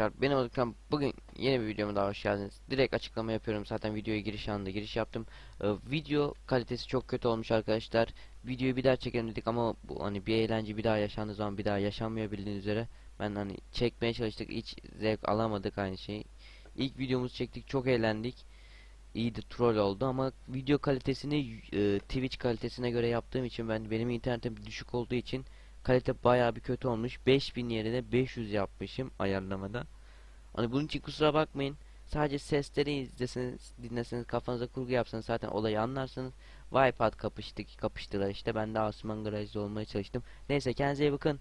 arkadaşlar benim adım bugün yeni bir videoma daha hoş geldiniz. Direkt açıklama yapıyorum zaten videoya giriş anında giriş yaptım. Ee, video kalitesi çok kötü olmuş arkadaşlar. Videoyu bir daha çekelim dedik ama bu hani bir eğlence bir daha yaşandığı zaman bir daha yaşanmıyor bildiğiniz üzere. Ben hani çekmeye çalıştık hiç zevk alamadık aynı şeyi. İlk videomuzu çektik çok eğlendik. İyi de troll oldu ama video kalitesini e, Twitch kalitesine göre yaptığım için ben benim internetim düşük olduğu için kalite bayağı bir kötü olmuş. 5000 yerine 500 yapmışım ayarlamada. Hani bunun için kusura bakmayın. Sadece sesleri izleseniz, dinleseniz, kafanıza kurgu yapsanız zaten olayı anlarsınız. Wipeout kapıştık, kapıştılar işte. Ben de Asuman Garaj'da olmaya çalıştım. Neyse kendinize iyi bakın.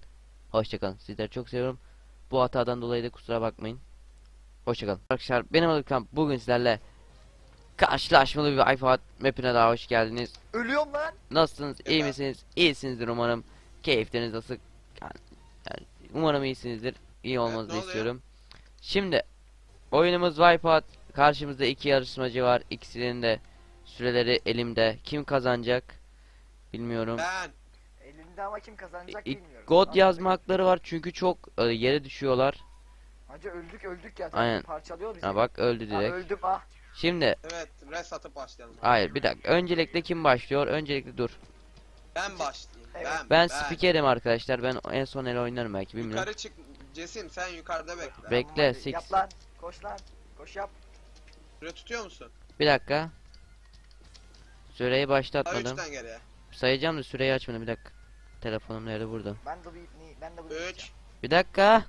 Hoşçakalın. Sizleri çok seviyorum. Bu hatadan dolayı da kusura bakmayın. Hoşçakalın. Arkadaşlar benim adım Kamp. Bugün sizlerle karşılaşmalı bir Wipeout mapine daha hoş geldiniz. Ölüyorum lan. Nasılsınız? iyi misiniz? İyisinizdir umarım. Keyifleriniz nasıl? Yani, yani umarım iyisinizdir. İyi olmanızı oluyor? istiyorum. Şimdi oyunumuz Wipeout. Karşımızda iki yarışmacı var. İkisinin de süreleri elimde. Kim kazanacak? Bilmiyorum. Ben. Elinde ama kim kazanacak İ- bilmiyorum. God Ama- yazma hakları var çünkü çok e, yere düşüyorlar. Hacı öldük öldük ya. Aynen. Parçalıyor bizi. Ha bak öldü Ha, direkt. öldüm ah. Şimdi Evet, res atıp başlayalım. hayır bir dakika. Öncelikle kim başlıyor? Öncelikle dur. Ben başlayayım. Evet. Ben. Ben spikerim arkadaşlar. Ben en son el oynarım belki bilmiyorum. Yukarı çık. Cesim sen yukarıda bekle. Bek- Bekle, hadi, six. Yap lan. Koş lan. Koş yap. Süre tutuyor musun? Bir dakika. Süreyi Daha başlatmadım. üçten geriye. Sayacağım da süreyi açmadım bir dakika. Telefonum nerede burada? Ben de bir ben de bu. Üç. Bir dakika.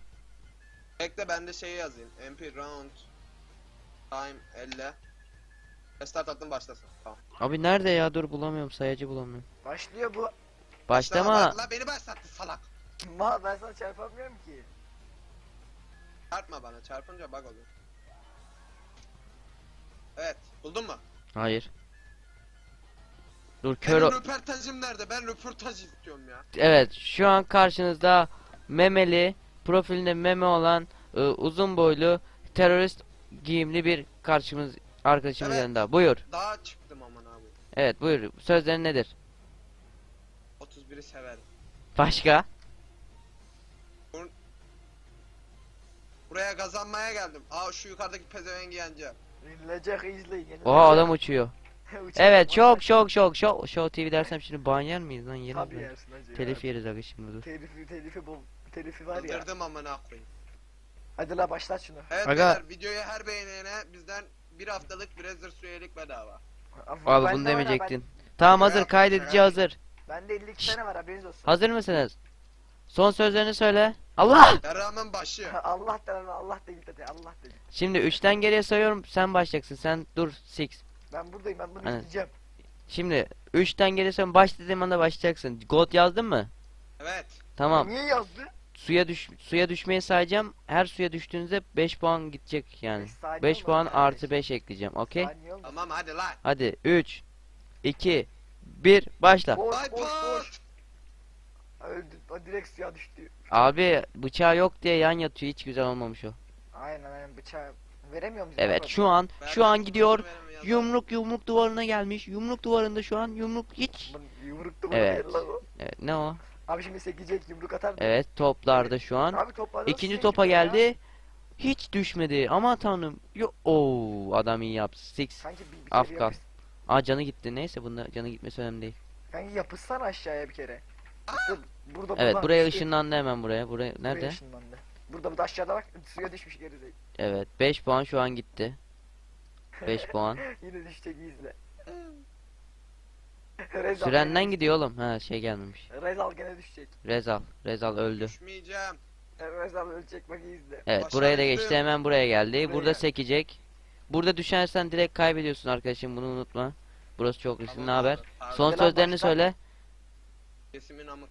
Bekle ben de şeyi yazayım. MP round. Time 50. Restart attım başlasın. Tamam. Abi nerede ya dur bulamıyorum sayacı bulamıyorum. Başlıyor bu. Başlama. La beni başlattı salak. Ma ben sana çarpamıyorum ki. Çarpma bana. Çarpınca bug oluyor. Evet. Buldun mu? Hayır. Dur kör Benim o- röportajım nerede? Ben röportaj istiyorum ya. Evet şu an karşınızda memeli profilinde meme olan e, uzun boylu terörist giyimli bir karşımız arkadaşımız Evet. yanında. Buyur. Daha çıktım aman abi. Evet buyur. Sözlerin nedir? 31'i severim. Başka? Buraya kazanmaya geldim. Aa şu yukarıdaki pezevengi yeneceğim. Rinlecek izleyin. Oha adam uçuyor. Uçak Evet çok çok çok çok Show TV dersem şimdi ban yer miyiz lan yeriz Tabii lan. yersin hacı. Telif ya. yeriz aga şimdi dur. Telifi telifi bu. Telifi var ya. Öldürdüm amına koyayım. Hadi la başlat şunu. Evet Aga. videoyu her beğenene bizden bir haftalık Brazzer üyelik bedava. Al Ben bunu demeyecektin. Tamam hazır kaydedici hazır. Ben, bende 52 tane var haberiniz olsun. Hazır mısınız? Son sözlerini söyle. Allah! Yarrağımın başı. Allah da Allah da dedi Allah dedi. Şimdi 3'ten geriye sayıyorum sen başlayacaksın. Sen dur 6. Ben buradayım ben bunu Aynen. izleyeceğim. Şimdi 3'ten geriye sayıyorum. Baş dediğim anda başlayacaksın. God yazdın mı? Evet. Tamam. Niye yazdı? Suya düş suya düşmeyi sayacağım. Her suya düştüğünüzde 5 puan gidecek yani. Beş saniye 5 olmadı puan artı 5 ekleyeceğim. Okey? Tamam hadi lan. Hadi 3 2 1 başla. Öldü. Direkt suya düştü. Abi bıçağı yok diye yan yatıyor. Hiç güzel olmamış o. Aynen aynen bıçağı veremiyor musun? Evet şu an şu an gidiyor. Yumruk. Yumruk yumruk duvarına gelmiş. Yumruk duvarında şu an yumruk hiç. Yumruktu Evet. evet. o. Evet ne o? Abi şimdi sekecek yumruk atar mı? Evet toplarda şu an. Abi toplar nasıl İkinci topa ya? geldi. Hiç düşmedi. Aman tanrım. Yo Oo adam iyi yaptı. Six. Kanki bir, bir kere yapış. Aa canı gitti. Neyse bunda canı gitmesi önemli değil. Kanki yapışsana aşağıya bir kere. İşte burada Evet buradan buraya düştü. ışınlandı hemen buraya. Buraya Buraya nerede? ışınlandı. Burada bu da aşağıda bak suya düşmüş geri. Evet 5 puan şu an gitti. 5 puan. Yine düşecek izle. Rezal Sürenden gidiyor oğlum. Ha şey gelmemiş. Rezal gene düşecek. Rezal. Rezal öldü. Düşmeyeceğim. Rezal ölecek bak iyi izle. Evet Başardım. buraya da geçti. Hemen buraya geldi. Buraya Burada sekecek. Burada düşersen direkt kaybediyorsun arkadaşım. Bunu unutma. Burası çok riskli. Ne haber? abi. Son Selam, sözlerini başla. söyle. Kesimin amık.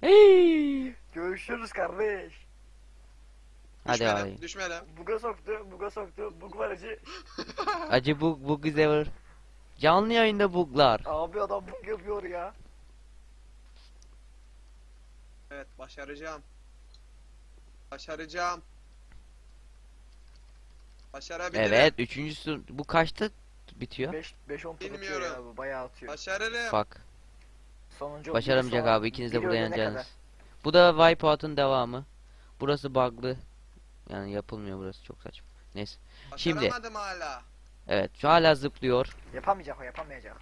Hey! Görüşürüz kardeş. Hadi Düşmedim, abi. Düşmedim. Buga soktu, buga soktu. Bug var acı. Acı bug bug is ever. Canlı yayında buglar. Abi adam bug yapıyor ya. Evet başaracağım. Başaracağım. Başarabilirim. Evet, üçüncüsü bu kaçta bitiyor? 5 5 10 tur atıyor Bilmiyorum. ya bu bayağı atıyor. Başarırım. Bak, Sonuncu başaramayacak abi ikiniz de burada yanacaksınız. Bu da Wipeout'un devamı. Burası bug'lı. Yani yapılmıyor burası çok saçma. Neyse. Şimdi- Başaramadım hala. Evet şu hala zıplıyor. Yapamayacak o yapamayacak.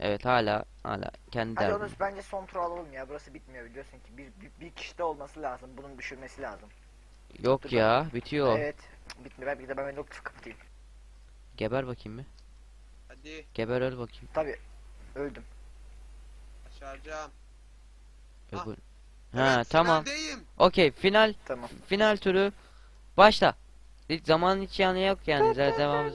Evet hala hala kendi Hadi derdi. onu bence son tur alalım ya. Burası bitmiyor biliyorsun ki. Bir, bir, bir kişide olması lazım. Bunun düşürmesi lazım. Yok ya bitiyor. Evet. Bitmiyor. Ben bir de ben onu kapatayım. Geber bakayım bir. Hadi Geber öl bakayım. Tabi. Öldüm. başaracağım. Ah. Öbür. Ha Evet, tamam. finaldeyim. Okey final Tamam. final türü başla. Hiç zaman hiç yanı yok yani zaten!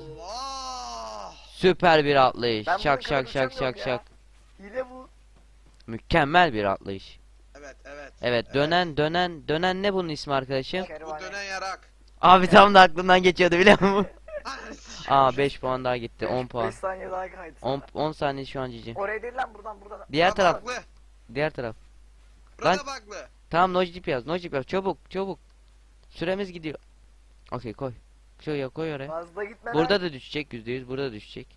Süper bir atlayış. Ben Şak şak şak şak ya. şak. Hile bu. Mükemmel bir atlayış. Evet evet. Evet dönen dönen dönen ne bunun ismi arkadaşım? Bu dönen yarak. Abi tam da aklımdan geçiyordu biliyor musun? Aa 5 puan daha gitti. Beş- 10 puan. beş saniye daha kaydı. 10 sana. 10 saniye şu an cici. Oraya değil lan buradan buradan. Diğer Bura taraf. baklı. Diğer taraf. Burada baklı. Tamam nojip yaz. Nojip yaz. Çabuk çabuk. Süremiz gidiyor. Okey koy. Şuraya koy oraya. Fazla gitme Burada da düşecek %100. Burada da düşecek.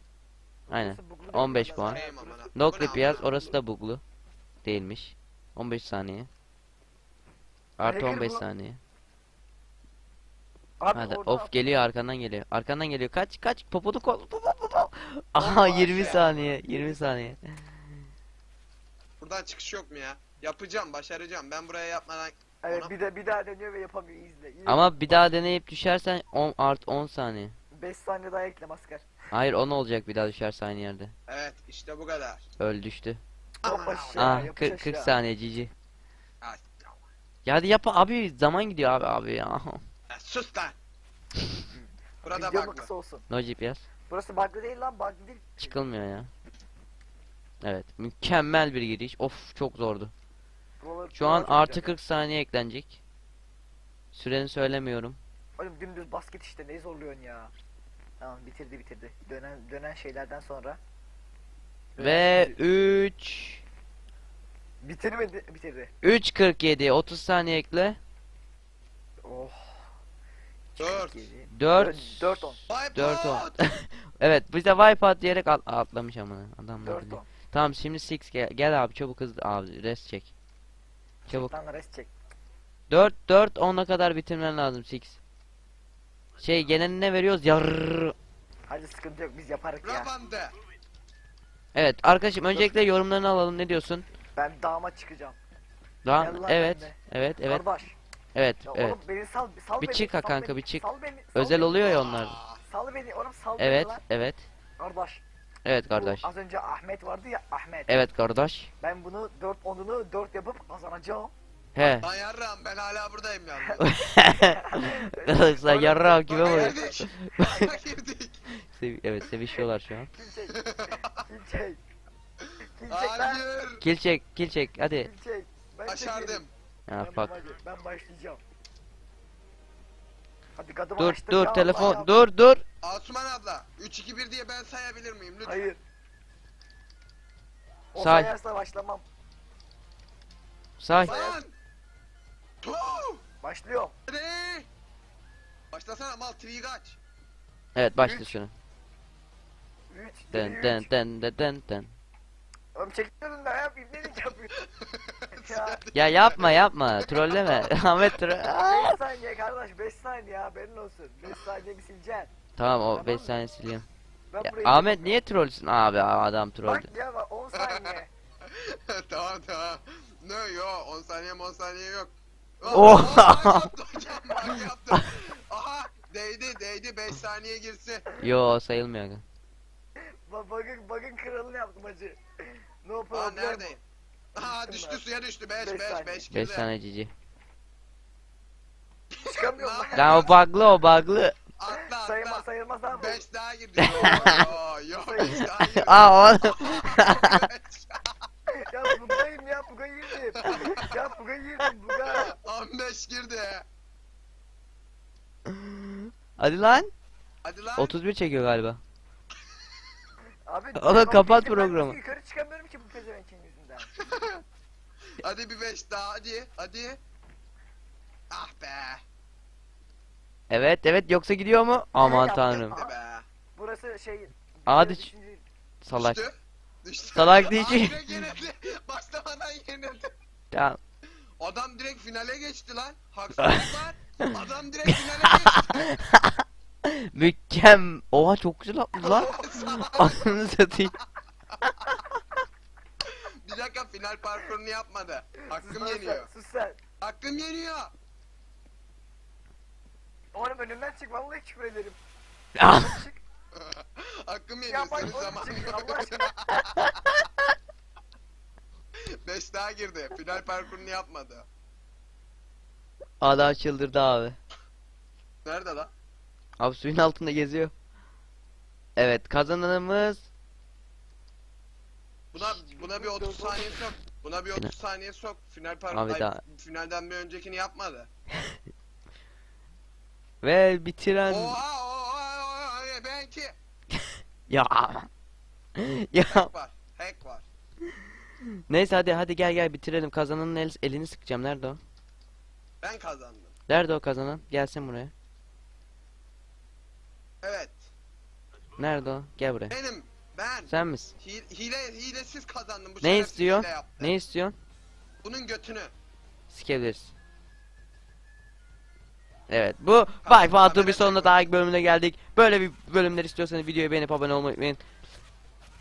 aynen. Burası buglu 15 değil, puan. Neyim amına. Bu ne yaz. amına? Orası da buglu. Değilmiş. 15 saniye. Artı Hacker 15 bu. saniye. Abi Hadi orada of geliyor arkandan geliyor. Arkandan geliyor. Kaç kaç poponu kol. Aha 20 saniye. 20 saniye. Buradan çıkış yok mu ya? Yapacağım, başaracağım. Ben buraya yapmadan Evet Ona- bir de bir daha deniyor ve yapamıyor izle. İzle. Ama bir daha deneyip düşersen 10 art 10 saniye. 5 saniye daha ekle masker. Hayır 10 olacak bir daha düşerse aynı yerde. Evet, işte bu kadar. Öl düştü. Aşağı. Ah yapış 40, 40 aşağı. saniye cici. Ay, Ya hadi yap abi zaman gidiyor abi abi ya. ya sus lan. Burada Video mu kısa olsun? Nojip yaz. Burası bug'lı değil lan bug'lı değil. Çıkılmıyor ya. Evet mükemmel bir giriş. Of çok zordu. Şu an artı güzel. 40 saniye eklenecek. Süreni söylemiyorum. Oğlum dümdüz basket işte neyi zorluyorsun ya. Tamam bitirdi bitirdi. Dönen dönen şeylerden sonra. Ve Dönen- 3 bitirmedi bitirdi. 3.47 30 saniye ekle. Oh. Dört. 4 4 10. Wipe 4 out. Evet bize wipeout diyerek at- atlamış ama adamlar 4 biliyor. 10. Tamam şimdi 6 gel, gel abi çabuk hızlı abi rest çek. Çabuk. Lan rest çek. 4 4 10'a kadar bitirmen lazım 6. Şey genenine veriyoruz yarrrr. Hadi sıkıntı yok biz yaparız ya. Evet arkadaşım öncelikle yorumlarını alalım ne diyorsun? Ben dama çıkacağım. Lan evet evet evet Kardeş. evet Ya evet. oğlum beni sal sal Bir beni. çık sal kanka, beni, bir çık. Sal beni. sal Özel beni. oluyor ya onlar. Sal beni oğlum sal Evet beni evet Kardeş. Evet Bu kardeş. az önce Ahmet vardı ya Ahmet. Evet kardeş. Ben bunu 4 onunu 4 yapıp kazanacağım. He. Lan yarram ben hala buradayım yalnız. Arkadaşlar yarrağım gibi Bana oluyor. girdik. Sev- evet sevişiyorlar şu an. Kim çek? Kim çek? Kim çek lan? Hayır. Kill çek kill çek hadi. Kim çek? Ben Başardım. çekeyim. Ha Tamam, fuck. Ben başlayacağım. Hadi kadın Dur dur ya, telefon dur dur. Asuman abla 3 2 1 diye ben sayabilir miyim lütfen? Hayır. O Say. sayarsa başlamam. Say. Lan! Tuh! Başlıyorum. Başlasana mal tri kaç. Evet başla Üç. şunu. 3 Den den den den den den. Oğlum çektirin de yapayım ne yapıyorsun? ya. Ya yapma yapma trolleme. Ahmet troll. 5 saniye kardeş 5 saniye haberin olsun. 5 saniye bir sileceksin. Tamam o Tamam 5 mı? saniye sileyim. Ben Ya, burayı Ahmet niye trollsün abi adam troll. Bak ya bak 10 saniye. tamam tamam. Ne yo 10 saniye 10 saniye yok. Aa, hocam, bak yaptım. Aha değdi değdi 5 saniye girsin. Yo sayılmıyor. aga. Bak bugün bugün kralını yaptım hacı. No Aa problem. neredeyim? Aha Düştüm düştü suya düştü 5 Beş 5 saniye. 5 5 girdi. saniye cici. Çıkamıyorum lan. Lan o bug'lı o bug'lı. Sayılmaz sayılmaz abi. 5 daha girdi. Yo yo 5 daha girdi. Aa oğlum. ya bugayım ya buga girdim. ya buga girdim buga. 15 girdi. Hadi lan. Hadi lan. 31 çekiyor galiba. Abi Oğlum kapat ben programı. Yukarı çıkamıyorum ki bu pezevenkin yüzünden. Hadi bir 5 daha hadi hadi. Ah be. Evet evet yoksa gidiyor mu? Aman yaptın? tanrım. Be. Burası şey... Ç- üçüncü- Salak. Düştü. Düştü. Salak. Aa, direkt yenildi. Başlamadan yenildi. Tamam. Adam direkt finale geçti lan. Haksızlık var. Adam direkt finale geçti. Mükem. Oha çok güzel atladı lan. Ananı satayım. bir dakika final parkurunu yapmadı. Hakkım Sus lan yeniyor. Sus sen. Hakkım yeniyor. Oğlum önümden çık vallahi küfür ederim. Ah, Çık. Hakkım yeniyor Ya bak senin oğlum zaman. çık Allah aşkına. 5 daha girdi. Final parkurunu yapmadı. Adam çıldırdı abi. Nerede lan? Abi suyun altında geziyor. Evet kazananımız Buna buna bir 30 saniye sok. Buna bir 30 saniye sok. Final parkur Abi ay, daha- finalden bir öncekini yapmadı. ve bitiren Oha oha oha benki. ya ya Hack var. Hack var. neyse hadi hadi gel gel bitirelim kazananın el, elini sıkacağım nerede o Ben kazandım. nerede o kazanan gelsin buraya Evet. nerede o gel buraya Benim. Ben. sen misin Hile, hile hilesiz kazandım. Bu ne istiyor ne istiyorsun Bunun götünü. sikebiliriz Evet bu Five Father bir sonuna daha ilk bölümüne geldik. Böyle bir bölümler istiyorsanız videoyu beğenip abone olmayı unutmayın.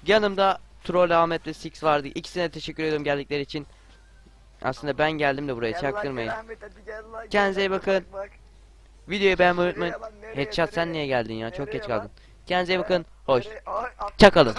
Yanımda Troll Ahmet ve Six vardı. İkisine teşekkür ediyorum geldikleri için. Aslında ben geldim de buraya çaktırmayın. Kendinize iyi bakın. bak, bak. Videoyu beğenmeyi unutmayın. Headshot sen niye geldin ya? Çok geç kaldın. Kendinize iyi bakın. Hoş. Ay, at- Çakalın.